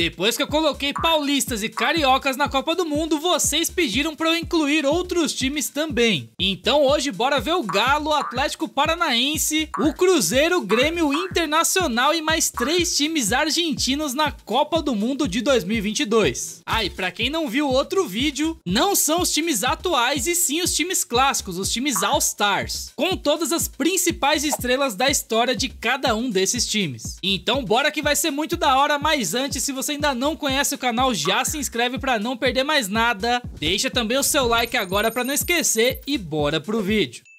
Depois que eu coloquei paulistas e cariocas na Copa do Mundo, vocês pediram para eu incluir outros times também. Então hoje bora ver o Galo, o Atlético Paranaense, o Cruzeiro, o Grêmio Internacional e mais três times argentinos na Copa do Mundo de 2022. Ah, e pra quem não viu outro vídeo, não são os times atuais e sim os times clássicos, os times All-Stars, com todas as principais estrelas da história de cada um desses times. Então bora que vai ser muito da hora, mas antes, se você ainda não conhece o canal, já se inscreve para não perder mais nada. Deixa também o seu like agora para não esquecer e bora pro vídeo.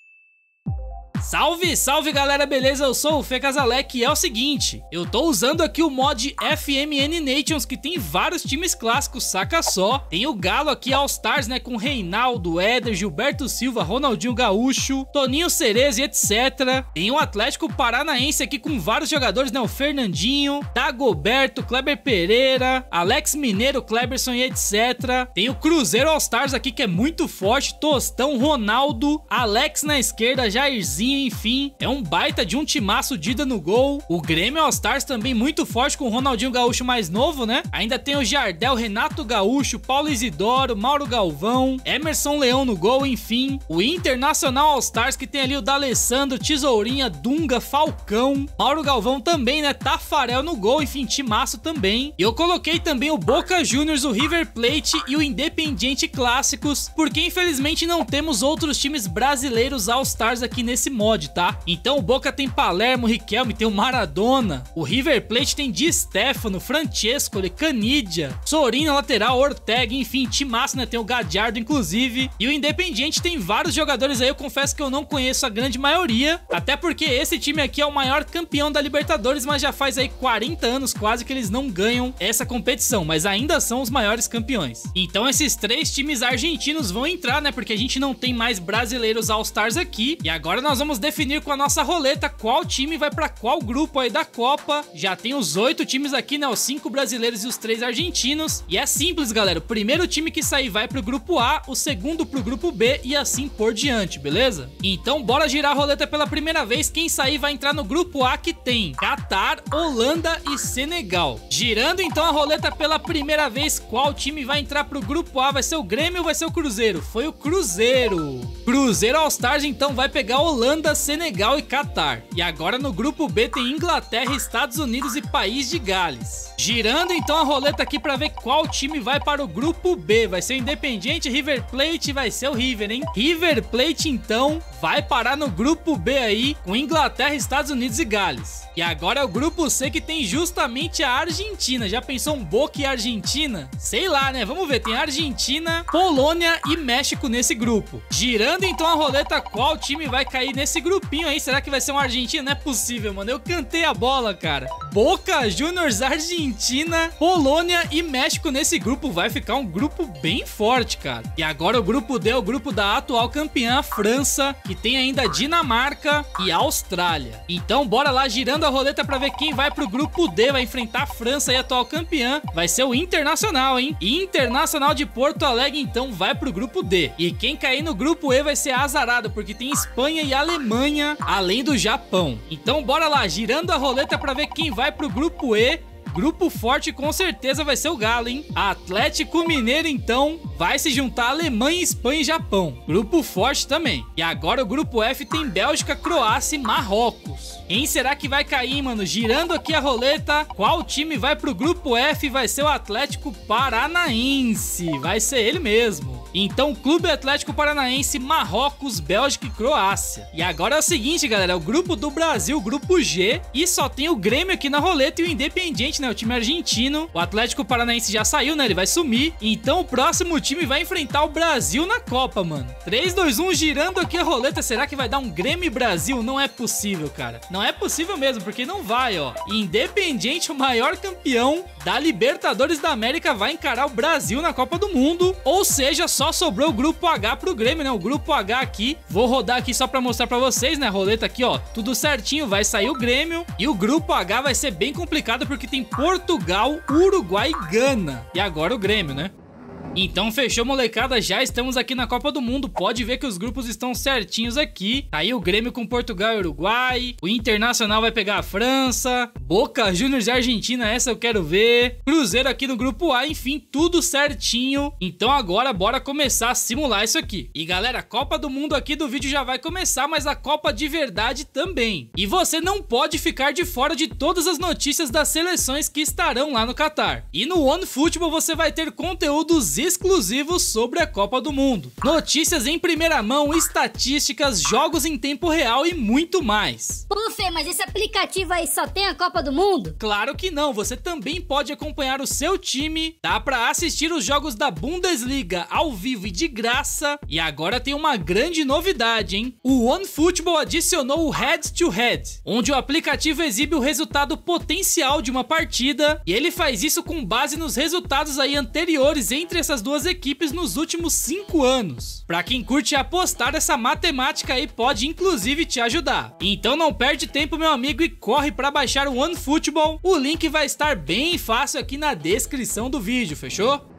Salve, salve galera, beleza? Eu sou o Fê Casalec e é o seguinte, eu tô usando aqui o mod FMN Nations que tem vários times clássicos, saca só. Tem o Galo aqui All Stars, né, com Reinaldo, Éder, Gilberto Silva, Ronaldinho Gaúcho, Toninho Cereza e etc. Tem o Atlético Paranaense aqui com vários jogadores, né, o Fernandinho, Dagoberto, Kleber Pereira, Alex Mineiro, Kleberson e etc. Tem o Cruzeiro All Stars aqui que é muito forte, Tostão, Ronaldo, Alex na esquerda, Jairzinho, enfim, é um baita de um timaço Dida no gol. O Grêmio All-Stars também muito forte com o Ronaldinho Gaúcho mais novo, né? Ainda tem o Jardel, Renato Gaúcho, Paulo Isidoro, Mauro Galvão, Emerson Leão no gol, enfim. O Internacional All-Stars que tem ali o D'Alessandro, Tesourinha, Dunga, Falcão, Mauro Galvão também, né? Tafarel no gol, enfim, timaço também. E eu coloquei também o Boca Juniors, o River Plate e o Independiente Clássicos, porque infelizmente não temos outros times brasileiros All-Stars aqui nesse mod, tá? Então o Boca tem Palermo, Riquelme, tem o Maradona, o River Plate tem Di Stefano, Francesco, Canidia, Sorina lateral, Ortega, enfim, timaço, né? Tem o Gadiardo, inclusive. E o Independiente tem vários jogadores aí, eu confesso que eu não conheço a grande maioria, até porque esse time aqui é o maior campeão da Libertadores, mas já faz aí 40 anos quase que eles não ganham essa competição, mas ainda são os maiores campeões. Então esses três times argentinos vão entrar, né? Porque a gente não tem mais brasileiros All-Stars aqui, e agora nós vamos vamos definir com a nossa roleta qual time vai para qual grupo aí da Copa. Já tem os oito times aqui, né? Os cinco brasileiros e os três argentinos. E é simples, galera. O primeiro time que sair vai pro grupo A, o segundo pro grupo B e assim por diante, beleza? Então bora girar a roleta pela primeira vez. Quem sair vai entrar no grupo A que tem Catar, Holanda e Senegal. Girando então a roleta pela primeira vez, qual time vai entrar pro grupo A? Vai ser o Grêmio ou vai ser o Cruzeiro? Foi o Cruzeiro. Cruzeiro All Stars então vai pegar a Holanda Holanda, Senegal e Catar. E agora no grupo B tem Inglaterra, Estados Unidos e País de Gales. Girando então a roleta aqui para ver qual time vai para o grupo B. Vai ser o Independiente, River Plate, vai ser o River, hein? River Plate então vai parar no grupo B aí com Inglaterra, Estados Unidos e Gales. E agora é o grupo C que tem justamente a Argentina. Já pensou um Boca e Argentina? Sei lá, né? Vamos ver. Tem Argentina, Polônia e México nesse grupo. Girando então a roleta, qual time vai cair nesse grupinho aí? Será que vai ser um Argentina? Não é possível, mano. Eu cantei a bola, cara. Boca Juniors, Argentina, Polônia e México nesse grupo. Vai ficar um grupo bem forte, cara. E agora o grupo D é o grupo da atual campeã, França, que tem ainda Dinamarca e Austrália. Então bora lá girando a roleta para ver quem vai pro grupo D, vai enfrentar a França e atual campeã. Vai ser o Internacional, hein? Internacional de Porto Alegre então vai pro grupo D. E quem cair no grupo E vai ser azarado, porque tem Espanha e Alemanha, além do Japão. Então bora lá, girando a roleta para ver quem vai pro grupo E Grupo forte com certeza vai ser o Galo, hein? Atlético Mineiro, então, vai se juntar Alemanha, Espanha e Japão. Grupo forte também. E agora o grupo F tem Bélgica, Croácia e Marrocos. Quem será que vai cair, mano? Girando aqui a roleta, qual time vai pro grupo F? Vai ser o Atlético Paranaense. Vai ser ele mesmo. Então, Clube Atlético Paranaense, Marrocos, Bélgica e Croácia. E agora é o seguinte, galera, é o grupo do Brasil, grupo G, e só tem o Grêmio aqui na roleta e o Independiente, né, o time argentino. O Atlético Paranaense já saiu, né, ele vai sumir. Então, o próximo time vai enfrentar o Brasil na Copa, mano. 3, 2, 1, girando aqui a roleta, será que vai dar um Grêmio Brasil? Não é possível, cara. Não é possível mesmo, porque não vai, ó. Independiente, o maior campeão da Libertadores da América, vai encarar o Brasil na Copa do Mundo, ou seja, só só sobrou o grupo H pro Grêmio, né? O grupo H aqui. Vou rodar aqui só pra mostrar pra vocês, né? Roleta aqui, ó. Tudo certinho. Vai sair o Grêmio. E o grupo H vai ser bem complicado porque tem Portugal, Uruguai e Gana. E agora o Grêmio, né? Então fechou, molecada, já estamos aqui na Copa do Mundo. Pode ver que os grupos estão certinhos aqui. Tá aí o Grêmio com Portugal e Uruguai. O Internacional vai pegar a França. Boca Juniors e Argentina, essa eu quero ver. Cruzeiro aqui no grupo A, enfim, tudo certinho. Então agora bora começar a simular isso aqui. E galera, a Copa do Mundo aqui do vídeo já vai começar, mas a Copa de verdade também. E você não pode ficar de fora de todas as notícias das seleções que estarão lá no Catar. E no One Football você vai ter conteúdos exclusivos sobre a Copa do Mundo. Notícias em primeira mão, estatísticas, jogos em tempo real e muito mais. Pô, Fê, mas esse aplicativo aí só tem a Copa do Mundo? Claro que não, você também pode acompanhar o seu time, dá para assistir os jogos da Bundesliga ao vivo e de graça. E agora tem uma grande novidade, hein? O OneFootball adicionou o Head to Head, onde o aplicativo exibe o resultado potencial de uma partida e ele faz isso com base nos resultados aí anteriores entre essas essas duas equipes nos últimos 5 anos. Para quem curte apostar, essa matemática aí pode inclusive te ajudar. Então não perde tempo, meu amigo, e corre para baixar o OneFootball. O link vai estar bem fácil aqui na descrição do vídeo, fechou?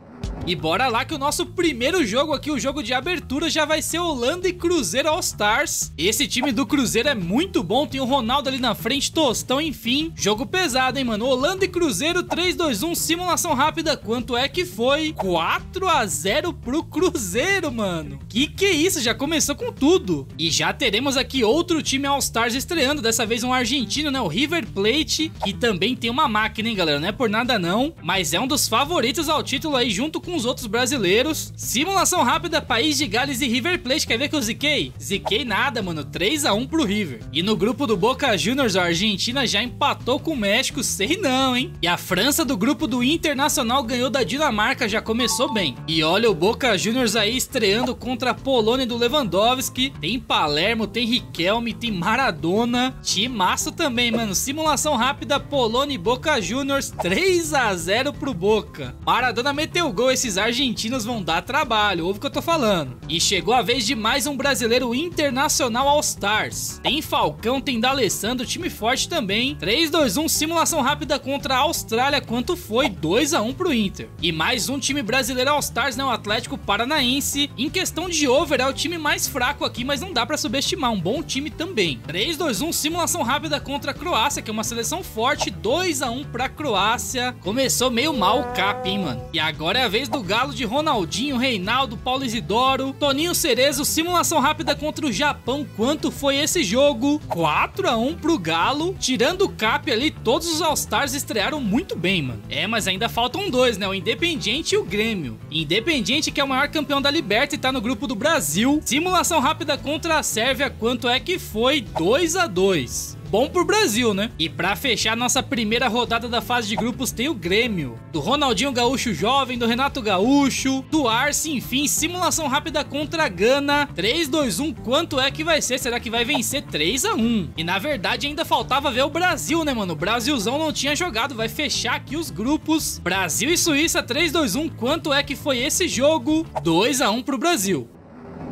E bora lá que o nosso primeiro jogo aqui, o jogo de abertura, já vai ser Holanda e Cruzeiro All Stars. Esse time do Cruzeiro é muito bom, tem o Ronaldo ali na frente, Tostão, enfim. Jogo pesado, hein, mano? Holanda e Cruzeiro, 3, 2, 1, simulação rápida. Quanto é que foi? 4 a 0 pro Cruzeiro, mano. Que que é isso? Já começou com tudo. E já teremos aqui outro time All Stars estreando, dessa vez um argentino, né? O River Plate, que também tem uma máquina, hein, galera? Não é por nada não, mas é um dos favoritos ao título aí, junto com os outros brasileiros. Simulação rápida, País de Gales e River Plate. Quer ver que eu ziquei? Ziquei nada, mano. 3 a 1 pro River. E no grupo do Boca Juniors, a Argentina já empatou com o México. Sei não, hein? E a França do grupo do Internacional ganhou da Dinamarca. Já começou bem. E olha o Boca Juniors aí estreando contra a Polônia do Lewandowski. Tem Palermo, tem Riquelme, tem Maradona. Timaço também, mano. Simulação rápida, Polônia e Boca Juniors. 3 a 0 pro Boca. Maradona meteu gol esses argentinos vão dar trabalho, ouve o que eu tô falando. E chegou a vez de mais um brasileiro internacional All Stars. Tem Falcão, tem D'Alessandro, time forte também. 3, 2, 1, simulação rápida contra a Austrália, quanto foi? 2 a 1 pro Inter. E mais um time brasileiro All Stars, né? O Atlético Paranaense. Em questão de over, é o time mais fraco aqui, mas não dá para subestimar. Um bom time também. 3, 2, 1, simulação rápida contra a Croácia, que é uma seleção forte. 2 a 1 pra Croácia. Começou meio mal o cap, hein, mano? E agora é a vez do Galo de Ronaldinho, Reinaldo, Paulo Isidoro, Toninho Cerezo, simulação rápida contra o Japão. Quanto foi esse jogo? 4 a 1 pro Galo. Tirando o cap ali, todos os All-Stars estrearam muito bem, mano. É, mas ainda faltam dois, né? O Independiente e o Grêmio. Independiente, que é o maior campeão da Liberta e tá no grupo do Brasil. Simulação rápida contra a Sérvia. Quanto é que foi? 2 a 2 bom pro Brasil, né? E para fechar nossa primeira rodada da fase de grupos tem o Grêmio, do Ronaldinho Gaúcho jovem, do Renato Gaúcho, do Arce, enfim, simulação rápida contra a Gana. 3 2 1, quanto é que vai ser? Será que vai vencer 3 a 1? E na verdade ainda faltava ver o Brasil, né, mano? O Brasilzão não tinha jogado, vai fechar aqui os grupos. Brasil e Suíça 3 2 1, quanto é que foi esse jogo? 2 a 1 pro Brasil.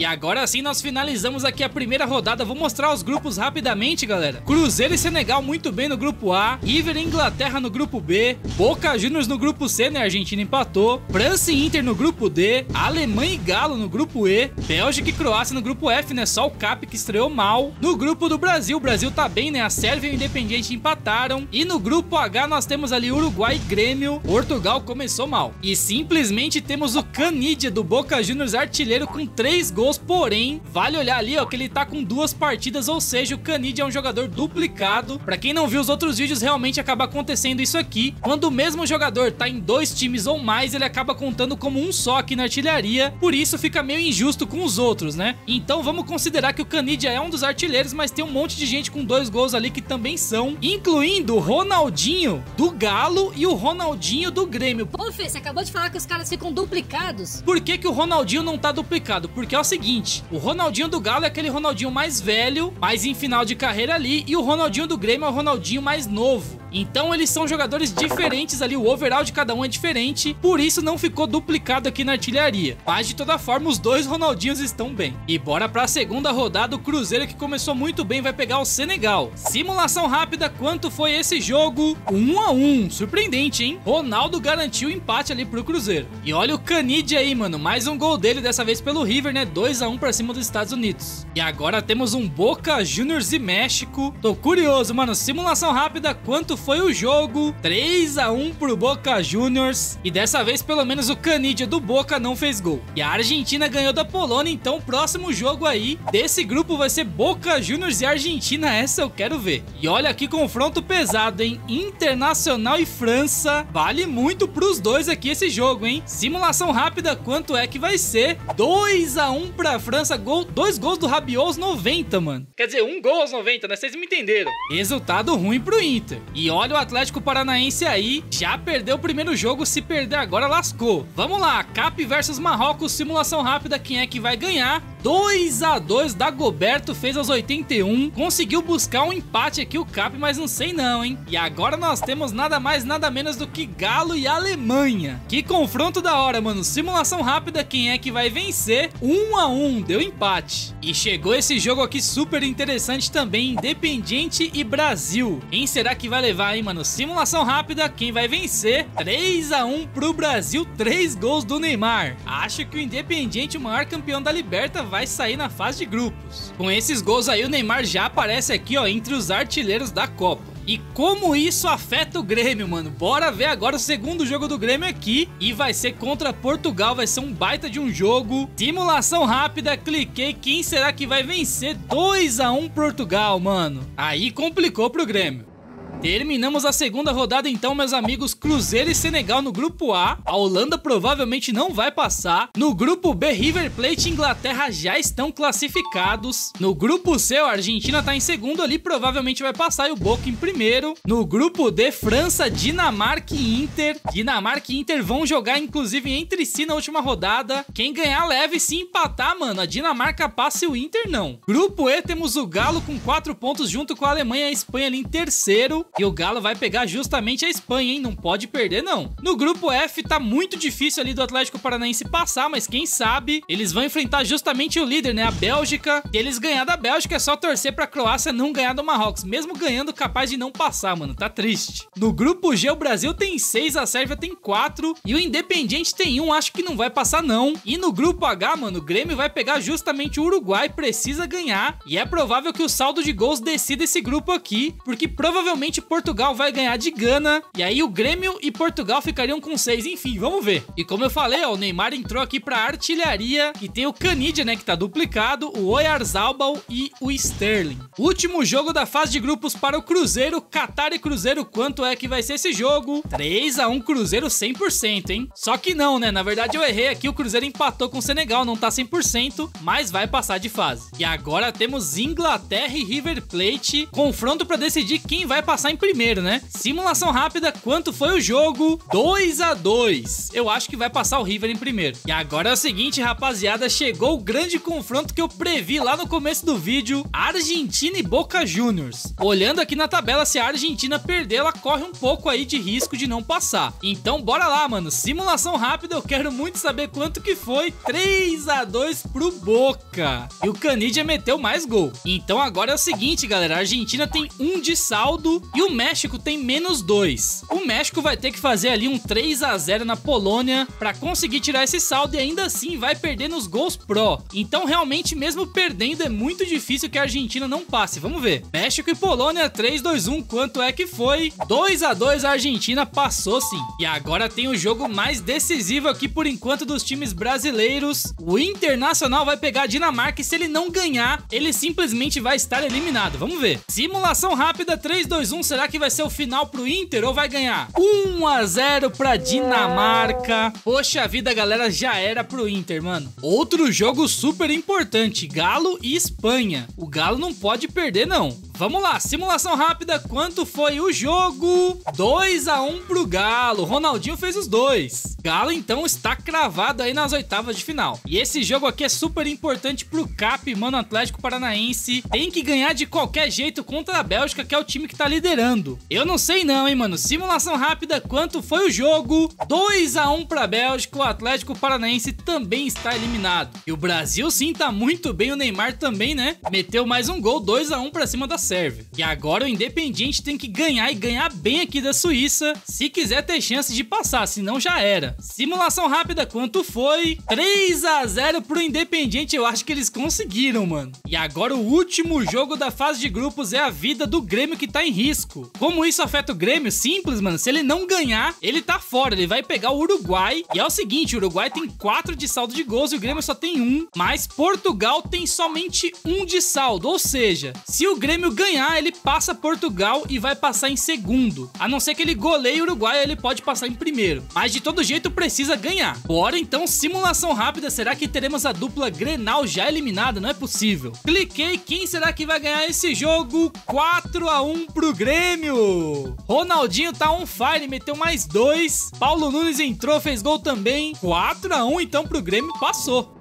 E agora sim nós finalizamos aqui a primeira rodada. Vou mostrar os grupos rapidamente, galera. Cruzeiro e Senegal muito bem no grupo A. River e Inglaterra no grupo B. Boca Juniors no grupo C, né? A Argentina empatou. França e Inter no grupo D. Alemanha e Galo no grupo E. Bélgica e Croácia no grupo F, né? Só o Cap que estreou mal. No grupo do Brasil, o Brasil tá bem, né? A Sérvia e o Independiente empataram. E no grupo H nós temos ali Uruguai e Grêmio. Portugal começou mal. E simplesmente temos o Canidia do Boca Juniors artilheiro com 3 gols gols, porém, vale olhar ali, ó, que ele tá com duas partidas, ou seja, o Canid é um jogador duplicado. Pra quem não viu os outros vídeos, realmente acaba acontecendo isso aqui. Quando o mesmo jogador tá em dois times ou mais, ele acaba contando como um só aqui na artilharia, por isso fica meio injusto com os outros, né? Então vamos considerar que o Canidia é um dos artilheiros, mas tem um monte de gente com dois gols ali que também são, incluindo o Ronaldinho do Galo e o Ronaldinho do Grêmio. Pô, Fê, você acabou de falar que os caras ficam duplicados. Por que, que o Ronaldinho não tá duplicado? Porque é o seguinte, seguinte: o Ronaldinho do Galo é aquele Ronaldinho mais velho, mais em final de carreira ali, e o Ronaldinho do Grêmio é o Ronaldinho mais novo. Então eles são jogadores diferentes ali, o overall de cada um é diferente, por isso não ficou duplicado aqui na artilharia. Mas de toda forma, os dois Ronaldinhos estão bem. E bora pra segunda rodada, o Cruzeiro que começou muito bem vai pegar o Senegal. Simulação rápida, quanto foi esse jogo? 1 a 1 surpreendente, hein? Ronaldo garantiu o empate ali pro Cruzeiro. E olha o Canide aí, mano, mais um gol dele, dessa vez pelo River, né? 2 a 1 pra cima dos Estados Unidos. E agora temos um Boca Juniors e México. Tô curioso, mano, simulação rápida, quanto foi o jogo? 3 a 1 pro Boca Juniors. E dessa vez, pelo menos, o Canidia do Boca não fez gol. E a Argentina ganhou da Polônia, então o próximo jogo aí desse grupo vai ser Boca Juniors e Argentina. Essa eu quero ver. E olha que confronto pesado, hein? Internacional e França. Vale muito pros dois aqui esse jogo, hein? Simulação rápida, quanto é que vai ser? 2 a 1 pra França, gol, dois gols do Rabiot aos 90, mano. Quer dizer, um gol aos 90, né? Vocês me entenderam. Resultado ruim pro Inter. E olha o Atlético Paranaense aí, já perdeu o primeiro jogo, se perder agora lascou. Vamos lá, Cap versus Marrocos, simulação rápida, quem é que vai ganhar? 2 a 2 Dagoberto fez aos 81, conseguiu buscar um empate aqui o Cap, mas não sei não, hein? E agora nós temos nada mais, nada menos do que Galo e Alemanha. Que confronto da hora, mano. Simulação rápida, quem é que vai vencer? 1 a 1 deu empate. E chegou esse jogo aqui super interessante também, Independiente e Brasil. Quem será que vai levar, hein, mano? Simulação rápida, quem vai vencer? 3 a 1 pro Brasil, 3 gols do Neymar. Acho que o Independiente, o maior campeão da Liberta, vai sair na fase de grupos. Com esses gols aí, o Neymar já aparece aqui, ó, entre os artilheiros da Copa. E como isso afeta o Grêmio, mano? Bora ver agora o segundo jogo do Grêmio aqui. E vai ser contra Portugal, vai ser um baita de um jogo. Simulação rápida, cliquei. Quem será que vai vencer? 2 a 1 Portugal, mano. Aí complicou pro Grêmio. Terminamos a segunda rodada então, meus amigos. Cruzeiro e Senegal no grupo A. A Holanda provavelmente não vai passar. No grupo B, River Plate e Inglaterra já estão classificados. No grupo C, a Argentina tá em segundo ali, provavelmente vai passar e o Boca em primeiro. No grupo D, França, Dinamarca e Inter. Dinamarca e Inter vão jogar inclusive entre si na última rodada. Quem ganhar leve se empatar, mano, a Dinamarca passa e o Inter não. Grupo E, temos o Galo com quatro pontos junto com a Alemanha e a Espanha ali em terceiro. E o Galo vai pegar justamente a Espanha, hein? Não pode perder, não. No grupo F, tá muito difícil ali do Atlético Paranaense passar, mas quem sabe eles vão enfrentar justamente o líder, né? A Bélgica. E eles ganhar da Bélgica é só torcer pra Croácia não ganhar do Marrocos. Mesmo ganhando, capaz de não passar, mano. Tá triste. No grupo G, o Brasil tem 6, a Sérvia tem 4 e o Independiente tem 1. Acho que não vai passar, não. E no grupo H, mano, o Grêmio vai pegar justamente o Uruguai, precisa ganhar. E é provável que o saldo de gols decida esse grupo aqui, porque provavelmente Portugal vai ganhar de Gana. E aí o Grêmio e Portugal ficariam com 6. Enfim, vamos ver. E como eu falei, ó, o Neymar entrou aqui pra artilharia. E tem o Canidia, né, que tá duplicado. O Oyarzabal e o Sterling. Último jogo da fase de grupos para o Cruzeiro. Qatar e Cruzeiro, quanto é que vai ser esse jogo? 3 a 1 Cruzeiro 100%, hein? Só que não, né? Na verdade eu errei aqui. O Cruzeiro empatou com o Senegal, não tá 100%, mas vai passar de fase. E agora temos Inglaterra e River Plate. Confronto para decidir quem vai passar em primeiro, né? Simulação rápida, quanto foi o jogo? 2 a 2 Eu acho que vai passar o River em primeiro. E agora é o seguinte, rapaziada, chegou o grande confronto que eu previ lá no começo do vídeo, Argentina e Boca Juniors. Olhando aqui na tabela, se a Argentina perder, ela corre um pouco aí de risco de não passar. Então bora lá, mano. Simulação rápida, eu quero muito saber quanto que foi. 3 a 2 pro Boca. E o Canidia meteu mais gol. Então agora é o seguinte, galera, a Argentina tem um de saldo e o México tem menos 2. O México vai ter que fazer ali um 3 a 0 na Polônia para conseguir tirar esse saldo e ainda assim vai perder nos gols pro. Então realmente mesmo perdendo é muito difícil que a Argentina não passe. Vamos ver. México e Polônia 3 2 1, quanto é que foi? 2 a 2 a Argentina passou sim. E agora tem o jogo mais decisivo aqui por enquanto dos times brasileiros. O Internacional vai pegar a Dinamarca e se ele não ganhar, ele simplesmente vai estar eliminado. Vamos ver. Simulação rápida 3 2 1, será que vai ser o final pro Inter ou vai ganhar? 1 a 0 pra Dinamarca. Poxa vida, galera, já era pro Inter, mano. Outro jogo super importante, Galo e Espanha. O Galo não pode perder não. Vamos lá, simulação rápida, quanto foi o jogo? 2 a 1 pro Galo, Ronaldinho fez os dois. Galo então está cravado aí nas oitavas de final. E esse jogo aqui é super importante pro Cap, mano, Atlético Paranaense. Tem que ganhar de qualquer jeito contra a Bélgica, que é o time que tá liderando. Eu não sei não, hein, mano. Simulação rápida, quanto foi o jogo? 2 a 1 pra Bélgica, o Atlético Paranaense também está eliminado. E o Brasil sim tá muito bem, o Neymar também, né? Meteu mais um gol, 2 a 1 pra cima da Sérvia. E agora o Independiente tem que ganhar e ganhar bem aqui da Suíça, se quiser ter chance de passar, senão já era. Simulação rápida, quanto foi? 3 a 0 pro Independiente, eu acho que eles conseguiram, mano. E agora o último jogo da fase de grupos é a vida do Grêmio que tá em risco. Como isso afeta o Grêmio? Simples, mano. Se ele não ganhar, ele tá fora. Ele vai pegar o Uruguai. E é o seguinte, o Uruguai tem 4 de saldo de gols e o Grêmio só tem um. Mas Portugal tem somente um de saldo. Ou seja, se o Grêmio ganhar, ele passa Portugal e vai passar em segundo. A não ser que ele goleie o Uruguai, ele pode passar em primeiro. Mas de todo jeito precisa ganhar. Bora então, simulação rápida. Será que teremos a dupla Grenal já eliminada? Não é possível. Cliquei, quem será que vai ganhar esse jogo? 4 a 1 pro Grêmio. Ronaldinho tá on fire, meteu mais dois. Paulo Nunes entrou, fez gol também. 4 a 1 então pro Grêmio, passou.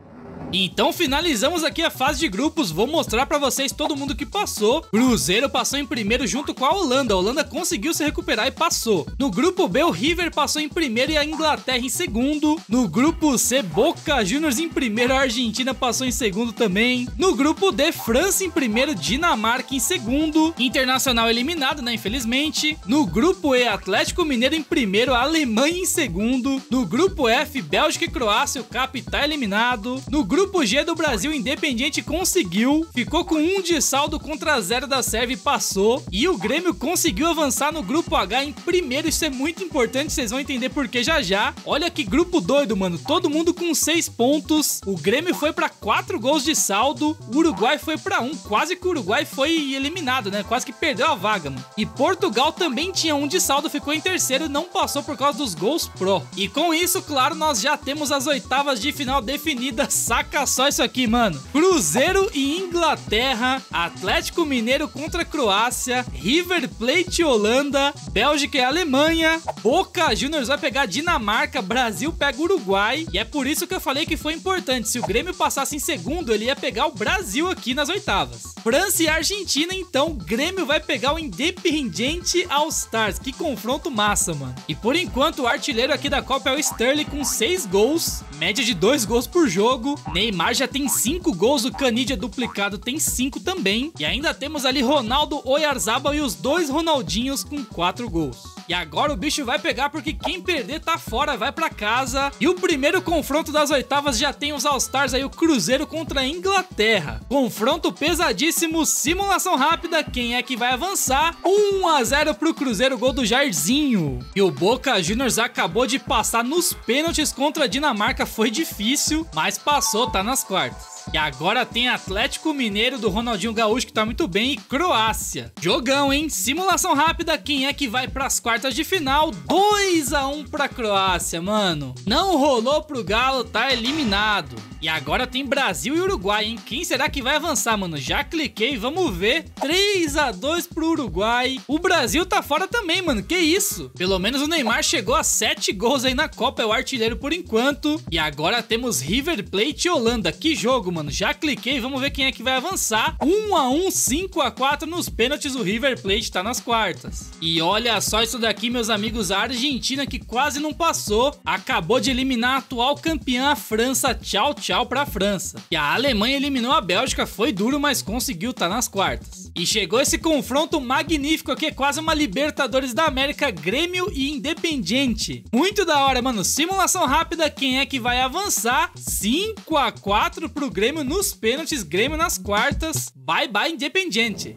Então finalizamos aqui a fase de grupos, vou mostrar pra vocês todo mundo que passou. Cruzeiro passou em primeiro junto com a Holanda, a Holanda conseguiu se recuperar e passou. No grupo B, o River passou em primeiro e a Inglaterra em segundo. No grupo C, Boca Juniors em primeiro, a Argentina passou em segundo também. No grupo D, França em primeiro, Dinamarca em segundo. Internacional eliminado, né, infelizmente. No grupo E, Atlético Mineiro em primeiro, Alemanha em segundo. No grupo F, Bélgica e Croácia, o Cap tá eliminado. No grupo Grupo G do Brasil Independiente conseguiu, ficou com um de saldo contra zero da Sérvia e passou. E o Grêmio conseguiu avançar no Grupo H em primeiro, isso é muito importante, vocês vão entender por que já já. Olha que grupo doido, mano, todo mundo com seis pontos. O Grêmio foi para quatro gols de saldo, o Uruguai foi para um, quase que o Uruguai foi eliminado, né? Quase que perdeu a vaga, mano. E Portugal também tinha um de saldo, ficou em terceiro não passou por causa dos gols pro. E com isso, claro, nós já temos as oitavas de final definidas, saca Saca só isso aqui, mano. Cruzeiro e Inglaterra, Atlético Mineiro contra Croácia, River Plate Holanda, Bélgica e Alemanha, Boca Juniors vai pegar Dinamarca, Brasil pega Uruguai. E é por isso que eu falei que foi importante. Se o Grêmio passasse em segundo, ele ia pegar o Brasil aqui nas oitavas. França e Argentina, então, Grêmio vai pegar o Independiente All Stars. Que confronto massa, mano. E por enquanto, o artilheiro aqui da Copa é o Sterling com 6 gols, média de 2 gols por jogo. Neymar já tem 5 gols, o Canidia duplicado tem 5 também. E ainda temos ali Ronaldo Oyarzabal e os dois Ronaldinhos com 4 gols. E agora o bicho vai pegar porque quem perder tá fora, vai para casa. E o primeiro confronto das oitavas já tem os All-Stars aí, o Cruzeiro contra a Inglaterra. Confronto pesadíssimo, simulação rápida, quem é que vai avançar? 1 a 0 pro Cruzeiro, gol do Jairzinho. E o Boca Juniors acabou de passar nos pênaltis contra a Dinamarca, foi difícil, mas passou, tá nas quartas. E agora tem Atlético Mineiro do Ronaldinho Gaúcho que tá muito bem e Croácia. Jogão, hein? Simulação rápida, quem é que vai pras quartas de final? 2 a 1 pra Croácia, mano. Não rolou pro Galo, tá eliminado. E agora tem Brasil e Uruguai, hein? Quem será que vai avançar, mano? Já cliquei, vamos ver. 3 a 2 pro Uruguai. O Brasil tá fora também, mano. Que isso? Pelo menos o Neymar chegou a 7 gols aí na Copa, é o artilheiro por enquanto. E agora temos River Plate e Holanda. Que jogo, mano. Já cliquei, vamos ver quem é que vai avançar. 1 a 1, 5 a 4 nos pênaltis, o River Plate tá nas quartas. E olha só isso daqui, meus amigos, a Argentina que quase não passou, acabou de eliminar a atual campeã a França. Tchau, tchau tchau pra França. E a Alemanha eliminou a Bélgica, foi duro, mas conseguiu estar tá nas quartas. E chegou esse confronto magnífico aqui, quase uma Libertadores da América, Grêmio e Independiente. Muito da hora, mano. Simulação rápida, quem é que vai avançar? 5 a 4 pro Grêmio nos pênaltis, Grêmio nas quartas. Bye bye Independiente.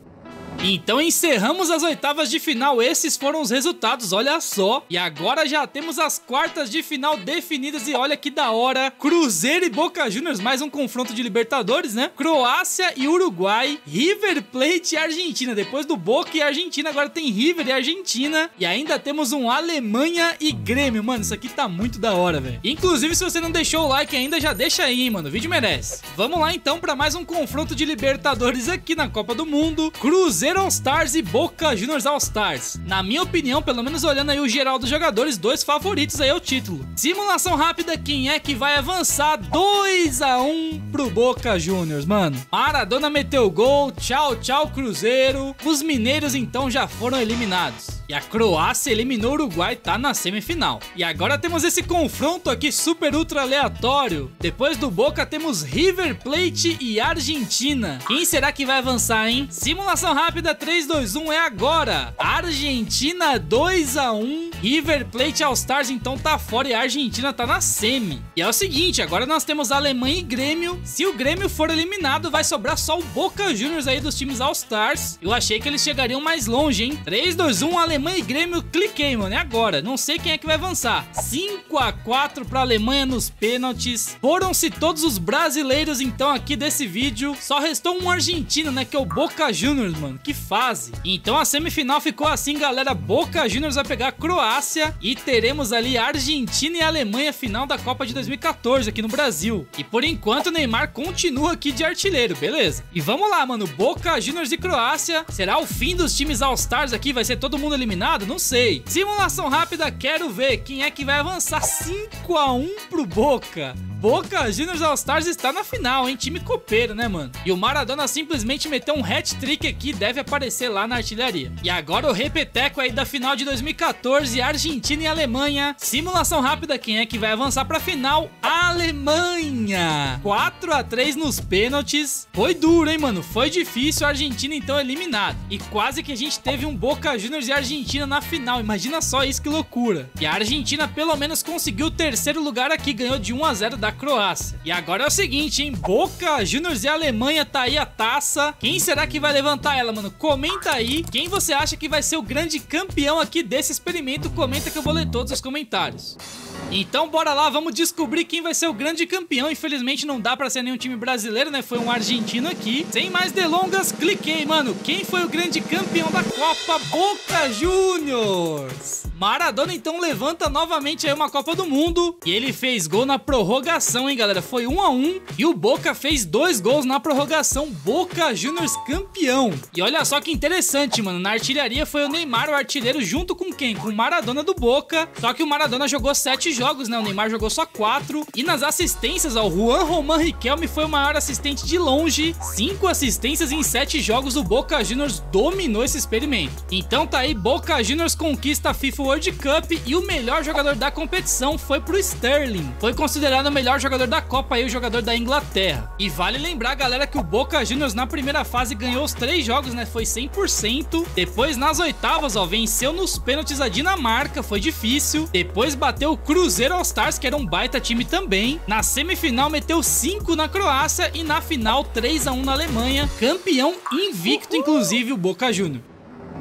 Então encerramos as oitavas de final, esses foram os resultados, olha só. E agora já temos as quartas de final definidas e olha que da hora. Cruzeiro e Boca Juniors, mais um confronto de Libertadores, né? Croácia e Uruguai, River Plate e Argentina. Depois do Boca e Argentina, agora tem River e Argentina. E ainda temos um Alemanha e Grêmio. Mano, isso aqui tá muito da hora, velho. Inclusive, se você não deixou o like ainda, já deixa aí, hein, mano. O vídeo merece. Vamos lá então para mais um confronto de Libertadores aqui na Copa do Mundo. Cruzeiro Cruzeiro All-Stars e Boca Juniors All-Stars. Na minha opinião, pelo menos olhando aí o geral dos jogadores, dois favoritos aí ao título. Simulação rápida, quem é que vai avançar 2 a 1 pro Boca Juniors, mano? Maradona meteu gol, tchau, tchau Cruzeiro. Os mineiros então já foram eliminados. E a Croácia eliminou o Uruguai, tá na semifinal. E agora temos esse confronto aqui super ultra aleatório. Depois do Boca temos River Plate e Argentina. Quem será que vai avançar, hein? Simulação rápida 3, 2, 1 é agora. Argentina 2 a 1 River Plate All Stars então tá fora e a Argentina tá na semi. E é o seguinte, agora nós temos Alemanha e Grêmio. Se o Grêmio for eliminado, vai sobrar só o Boca Juniors aí dos times All Stars. Eu achei que eles chegariam mais longe, hein? 3, 2, 1, Alemanha Alemanha e Grêmio, cliquei, mano. É agora. Não sei quem é que vai avançar. 5 a 4 para Alemanha nos pênaltis. Foram-se todos os brasileiros, então, aqui desse vídeo. Só restou um argentino, né? Que é o Boca Juniors, mano. Que fase. Então a semifinal ficou assim, galera. Boca Juniors vai pegar Croácia. E teremos ali Argentina e Alemanha final da Copa de 2014 aqui no Brasil. E por enquanto Neymar continua aqui de artilheiro, beleza? E vamos lá, mano. Boca Juniors e Croácia. Será o fim dos times All-Stars aqui? Vai ser todo mundo eliminado? Eliminado? Não sei. Simulação rápida, quero ver quem é que vai avançar 5 a 1 pro Boca. Boca Juniors All Stars está na final, hein? Time copeiro, né, mano? E o Maradona simplesmente meteu um hat-trick aqui, deve aparecer lá na artilharia. E agora o repeteco aí da final de 2014, Argentina e Alemanha. Simulação rápida, quem é que vai avançar pra final? Alemanha! 4 a 3 nos pênaltis. Foi duro, hein, mano? Foi difícil, a Argentina então eliminada. E quase que a gente teve um Boca Juniors e Argentina na final. Imagina só isso que loucura. E a Argentina pelo menos conseguiu o terceiro lugar aqui, ganhou de 1 a 0 da Croácia. E agora é o seguinte, hein? Boca Juniors e Alemanha tá aí a taça. Quem será que vai levantar ela, mano? Comenta aí quem você acha que vai ser o grande campeão aqui desse experimento. Comenta que eu vou ler todos os comentários. Então bora lá, vamos descobrir quem vai ser o grande campeão. Infelizmente não dá pra ser nenhum time brasileiro, né? Foi um argentino aqui. Sem mais delongas, cliquei, mano. Quem foi o grande campeão da Copa? Boca Juniors! Maradona então levanta novamente aí uma Copa do Mundo e ele fez gol na prorrogação, hein, galera? Foi 1 a 1 e o Boca fez dois gols na prorrogação. Boca Juniors campeão. E olha só que interessante, mano. Na artilharia foi o Neymar o artilheiro junto com quem? Com o Maradona do Boca. Só que o Maradona jogou sete jogos, né? O Neymar jogou só quatro. E nas assistências, ó, o Juan Roman Riquelme foi o maior assistente de longe. Cinco assistências em sete jogos. O Boca Juniors dominou esse experimento. Então tá aí, Boca Juniors conquista a FIFA World Cup e o melhor jogador da competição foi pro Sterling. Foi considerado o melhor jogador da Copa e o jogador da Inglaterra. E vale lembrar, galera, que o Boca Juniors na primeira fase ganhou os três jogos, né? Foi 100%. Depois nas oitavas, ó, venceu nos pênaltis a Dinamarca, foi difícil. Depois bateu o Cruzeiro All Stars, que era um baita time também. Na semifinal meteu 5 na Croácia e na final 3 a 1 na Alemanha. Campeão invicto, inclusive o Boca Juniors.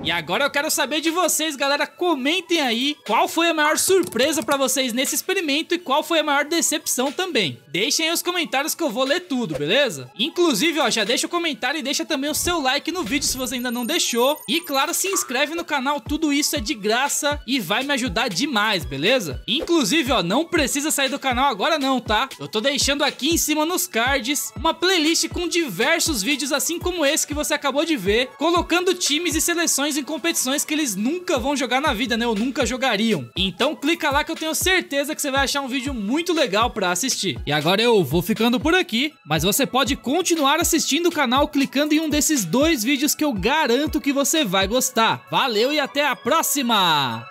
E agora eu quero saber de vocês, galera. Comentem aí qual foi a maior surpresa para vocês nesse experimento e qual foi a maior decepção também. Deixem aí os comentários que eu vou ler tudo, beleza? Inclusive, ó, já deixa o comentário e deixa também o seu like no vídeo se você ainda não deixou. E claro, se inscreve no canal, tudo isso é de graça e vai me ajudar demais, beleza? Inclusive, ó, não precisa sair do canal agora não, tá? Eu tô deixando aqui em cima nos cards uma playlist com diversos vídeos assim como esse que você acabou de ver, colocando times e seleções em competições que eles nunca vão jogar na vida, né? Ou nunca jogariam. Então clica lá que eu tenho certeza que você vai achar um vídeo muito legal para assistir. E agora eu vou ficando por aqui, mas você pode continuar assistindo o canal clicando em um desses dois vídeos que eu garanto que você vai gostar. Valeu e até a próxima!